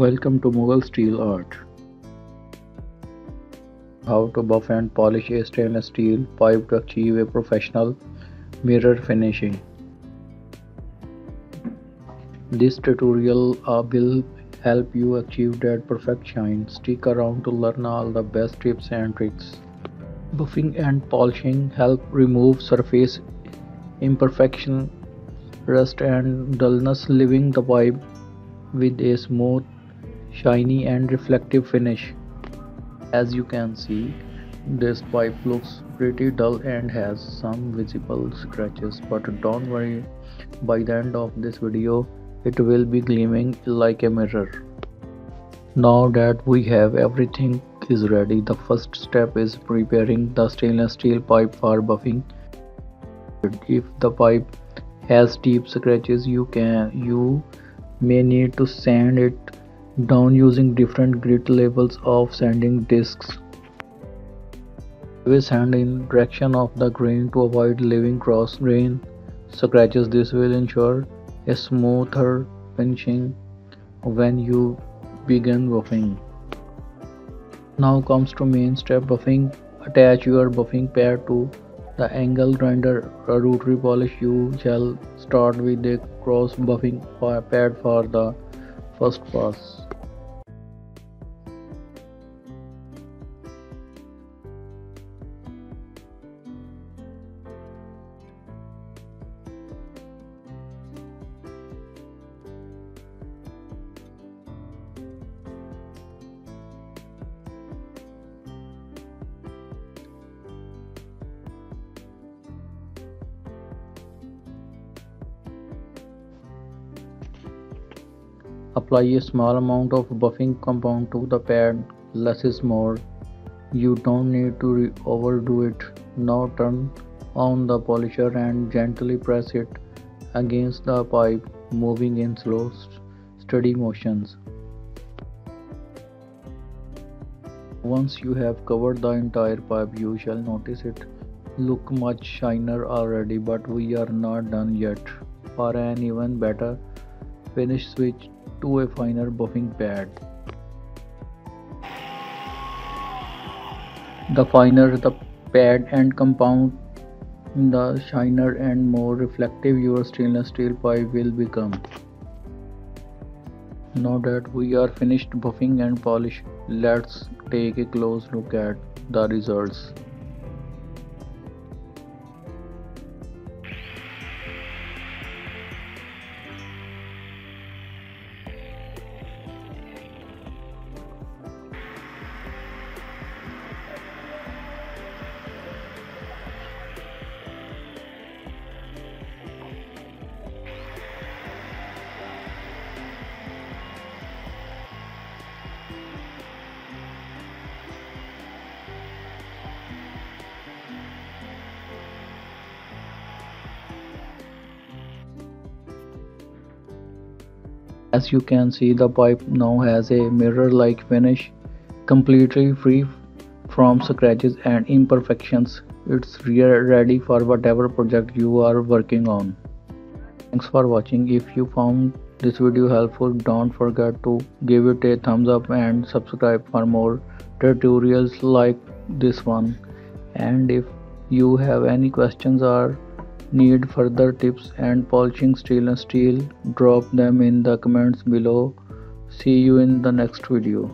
Welcome to Mughal Steel Art. How to buff and polish a stainless steel pipe to achieve a professional mirror finishing. This tutorial uh, will help you achieve that perfect shine. Stick around to learn all the best tips and tricks. Buffing and polishing help remove surface imperfection, rust and dullness leaving the pipe with a smooth shiny and reflective finish. As you can see, this pipe looks pretty dull and has some visible scratches but don't worry, by the end of this video it will be gleaming like a mirror. Now that we have everything is ready, the first step is preparing the stainless steel pipe for buffing. If the pipe has deep scratches you can you may need to sand it down using different grit levels of sanding discs. Always hand in direction of the grain to avoid leaving cross grain scratches. This will ensure a smoother finishing when you begin buffing. Now comes to main step buffing. Attach your buffing pad to the angle grinder rotary polish. You shall start with a cross buffing pad for the first pass. Apply a small amount of buffing compound to the pad, less is more. You don't need to overdo it. Now turn on the polisher and gently press it against the pipe, moving in slow, steady motions. Once you have covered the entire pipe, you shall notice it look much shiner already, but we are not done yet. For an even better finish, switch to a finer buffing pad. The finer the pad and compound, the shiner and more reflective your stainless steel pipe will become. Now that we are finished buffing and polish, let's take a close look at the results. As you can see the pipe now has a mirror like finish completely free from scratches and imperfections. It's ready for whatever project you are working on. Thanks for watching. If you found this video helpful don't forget to give it a thumbs up and subscribe for more tutorials like this one and if you have any questions or Need further tips and polishing stainless steel? Drop them in the comments below. See you in the next video.